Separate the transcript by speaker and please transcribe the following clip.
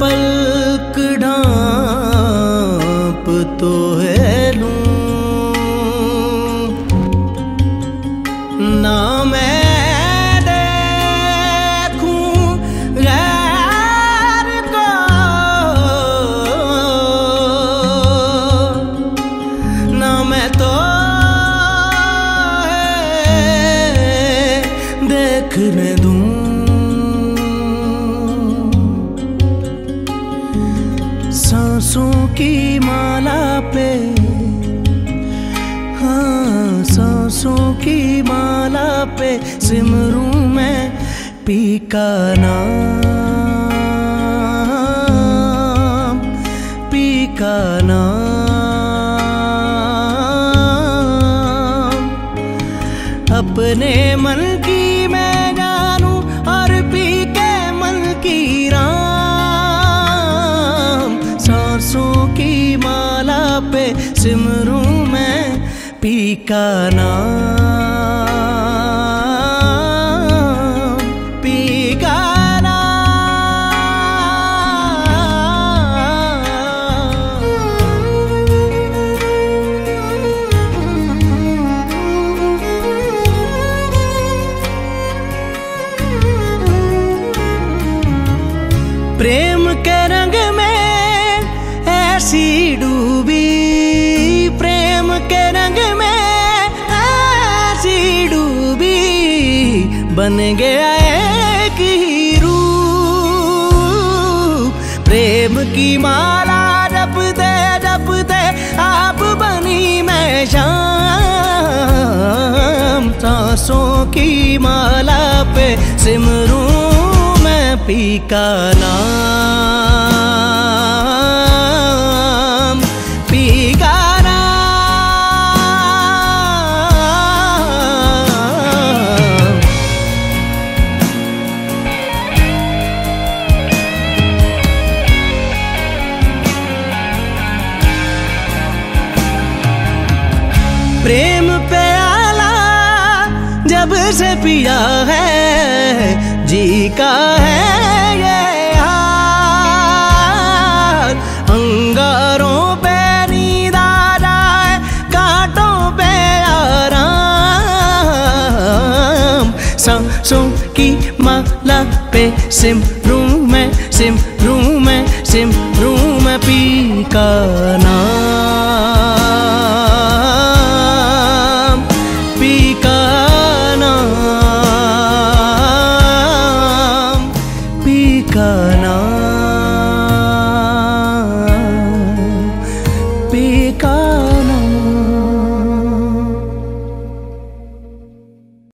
Speaker 1: पलक ढांप तो है लूँ। ना मैं गैर को। ना मैं तो देखने दूँ। सांसों की माला पे। हाँ सांसों की माला पे सिमरू मैं पी का नाम पी का नाम। अपने मन की पे सिमरू मैं पी का का प्रेम के रंग में ऐसी डूबी बन गया एक ही रूप प्रेम की माला जपते जपते आप बनी मैं शाम सांसों की माला पे सिमरू मैं पी का नाम। प्रेम प्याला जब से पिया है, जी का है ये हाल अंगारों पे नींद आ जाए कांटों पे आराम। सांसों की माला पे सिमरूं मैं सिमरूं मैं सिमरूं मैं पी का नाम।